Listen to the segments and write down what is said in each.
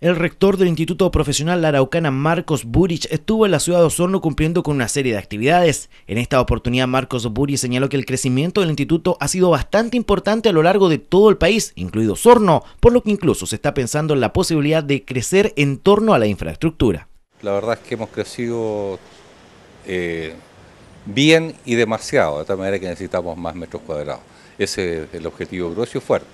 El rector del Instituto Profesional Araucana, Marcos Burich, estuvo en la ciudad de Osorno cumpliendo con una serie de actividades. En esta oportunidad, Marcos Burich señaló que el crecimiento del instituto ha sido bastante importante a lo largo de todo el país, incluido Osorno, por lo que incluso se está pensando en la posibilidad de crecer en torno a la infraestructura. La verdad es que hemos crecido eh, bien y demasiado, de tal manera que necesitamos más metros cuadrados. Ese es el objetivo grueso y fuerte.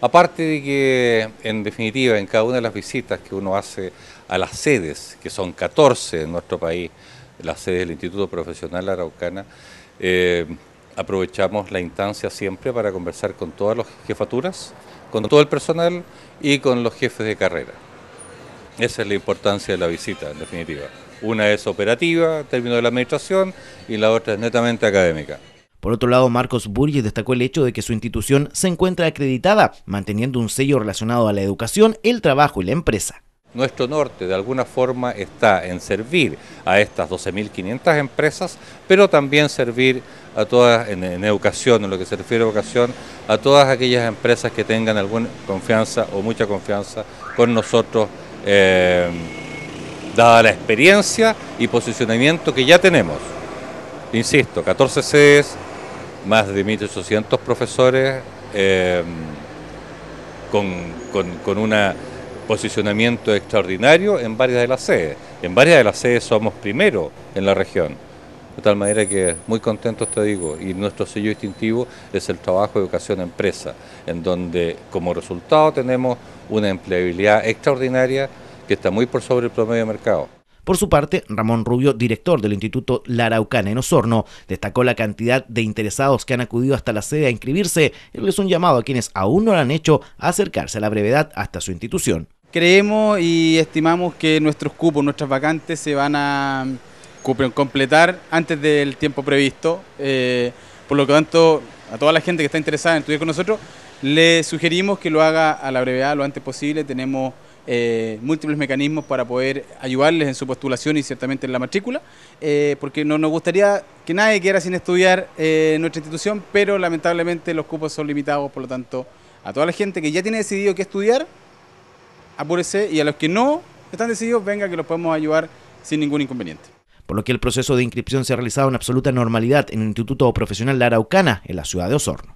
Aparte de que, en definitiva, en cada una de las visitas que uno hace a las sedes, que son 14 en nuestro país, las sedes del Instituto Profesional Araucana, eh, aprovechamos la instancia siempre para conversar con todas las jefaturas, con todo el personal y con los jefes de carrera. Esa es la importancia de la visita, en definitiva. Una es operativa, término de la administración, y la otra es netamente académica. Por otro lado, Marcos Burgess destacó el hecho de que su institución se encuentra acreditada, manteniendo un sello relacionado a la educación, el trabajo y la empresa. Nuestro norte de alguna forma está en servir a estas 12.500 empresas, pero también servir a todas, en, educación, en lo que se refiere a educación, a todas aquellas empresas que tengan alguna confianza o mucha confianza con nosotros, eh, dada la experiencia y posicionamiento que ya tenemos. Insisto, 14 sedes, más de 1.800 profesores em, con, un posicionamiento extraordinario en varias de las sedes. En varias de las sedes somos primero en la región. De tal manera que muy contentos te digo, y nuestro sello distintivo es el trabajo de educación empresa, en donde como resultado tenemos una empleabilidad extraordinaria que está muy por sobre el promedio de mercado. Por su parte, Ramón Rubio, director del Instituto Laraucana en Osorno, destacó la cantidad de interesados que han acudido hasta la sede a inscribirse y es un llamado a quienes aún no lo han hecho a acercarse a la brevedad hasta su institución. Creemos y estimamos que nuestros cupos, nuestras vacantes se van a completar antes del tiempo previsto. Eh, por lo tanto, a toda la gente que está interesada en estudiar con nosotros, le sugerimos que lo haga a la brevedad lo antes posible. Tenemos eh, múltiples mecanismos para poder ayudarles en su postulación y ciertamente en la matrícula, eh, porque no nos gustaría que nadie quiera sin estudiar en nuestra institución, pero lamentablemente los cupos son limitados, por lo tanto, a toda la gente que ya tiene decidido qué estudiar, apúrese, y a los que no están decididos, venga que los podemos ayudar sin ningún inconveniente por lo que el proceso de inscripción se ha realizado en absoluta normalidad en el Instituto Profesional La Araucana, en la ciudad de Osorno.